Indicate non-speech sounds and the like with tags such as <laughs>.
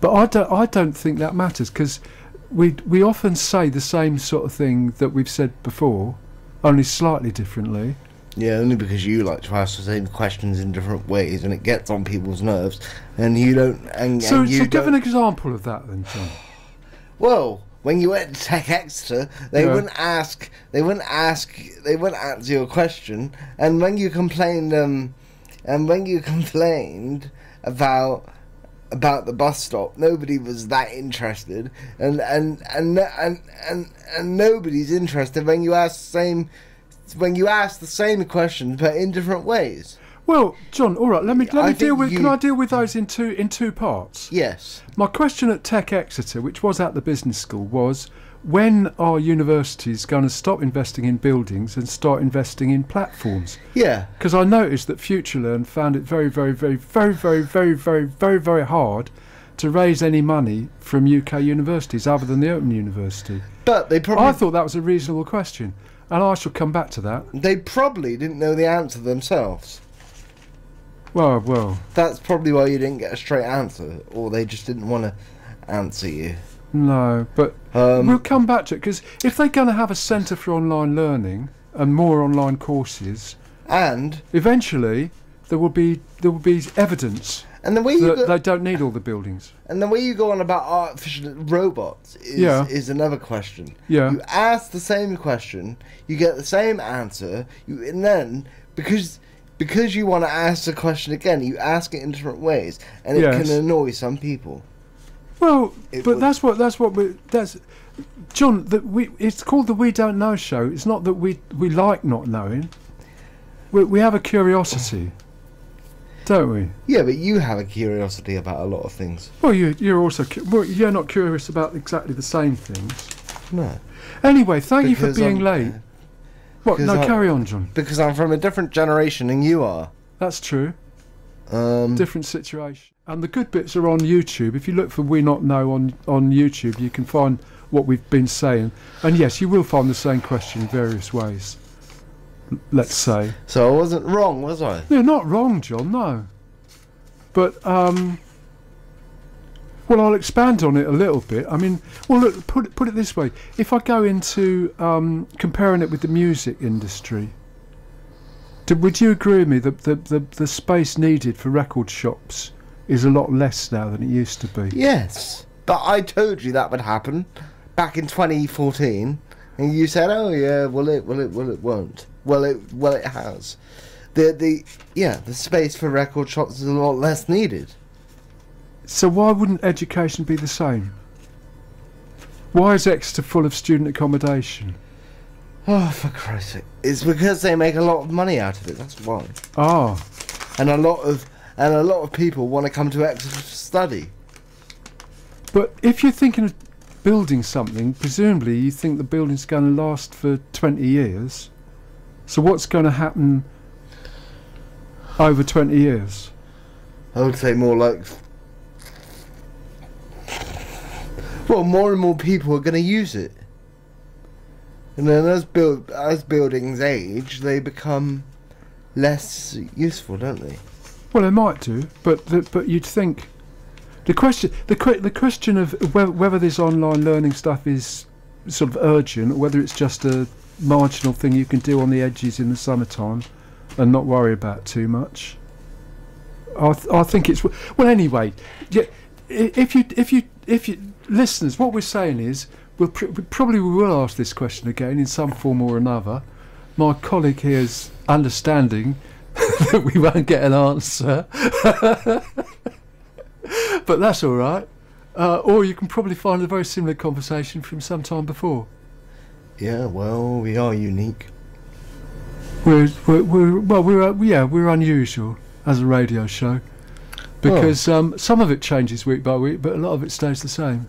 But I don't. I don't think that matters because we we often say the same sort of thing that we've said before, only slightly differently. Yeah, only because you like to ask the same questions in different ways, and it gets on people's nerves, and you don't. And, So, and you so give an example of that then, Jon. <sighs> Well, when you went to Tech Exeter, they Yeah. wouldn't ask. They wouldn't ask. They wouldn't answer your question. And when you complained, um, and when you <laughs> complained about about the bus stop, nobody was that interested. And and and and and, and nobody's interested when you ask the same. When you ask the same questions but in different ways. Well, Jon, all right. Let me let I me deal think with. Can I deal with those in two in two parts? Yes. My question at Tech Exeter, which was at the business school, was when are universities going to stop investing in buildings and start investing in platforms? Yeah. Because I noticed that FutureLearn found it very, very, very, very, very, very, very, very, very hard to raise any money from UK universities other than the Open University. But they probably I thought that was a reasonable question, and I shall come back to that. they probably didn't know the answer themselves. Well, well, That's probably why you didn't get a straight answer, or they just didn't want to answer you. No, but Um, we'll come back to it because if they're going to have a centre for online learning and more online courses, and eventually there will be there will be evidence and the way you go, they don't need all the buildings. and the way you go on about artificial robots is Yeah. is another question. Yeah. You ask the same question, you get the same answer, you and then because because you want to ask the question again, you ask it in different ways, and it Yes. can annoy some people. Well, It but would- that's what that's what we that's Jon. That we it's called the We Don't Know show. It's not that we we like not knowing. We we have a curiosity, don't we? Yeah, but you have a curiosity about a lot of things. Well, you you're also cu- well, you're not curious about exactly the same things. No, Anyway, thank you for being I'm- late. What? No, I'm- carry on, Jon. because I'm from a different generation than you are. That's true. Um, Different situation. And the good bits are on YouTube. If you look for We Not Know on on YouTube, you can find what we've been saying. And yes, you will find the same question in various ways. Let's say. so I wasn't wrong, was I? You're not wrong, Jon. No. But um. Well, I'll expand on it a little bit. I mean, well, look, put it, put it this way: if I go into um, comparing it with the music industry, do, would you agree with me that the, the the space needed for record shops is a lot less now than it used to be? Yes, but I told you that would happen back in 2014, and you said, "Oh yeah, well it, well it, well it won't." Well, it, well it has. The the yeah, the space for record shops is a lot less needed. So why wouldn't education be the same? Why is Exeter full of student accommodation? Oh, for Christ's sake! It's because they make a lot of money out of it. That's why. Ah, And a lot of and a lot of people want to come to Exeter to study. But if you're thinking of building something, presumably you think the building's going to last for 20 years. So what's going to happen over 20 years? I would say more like. Well, more and more people are going to use it, and then as build as buildings age, they become less useful, don't they? Well, they might do, but the, but you'd think the question the the question of whether, whether this online learning stuff is sort of urgent or whether it's just a marginal thing you can do on the edges in the summertime and not worry about too much. I th- I think it's well anyway. Yeah, if you if you if you listeners, what we're saying is we'll pr- we probably will ask this question again in some form or another. My colleague here is understanding that <laughs> we won't get an answer, <laughs> but that's all right. Uh, or you can probably find a very similar conversation from some time before. Yeah, well, we are unique. We're, we're, we're well, we're uh, yeah, we're unusual as a radio show because um, some of it changes week by week, but a lot of it stays the same.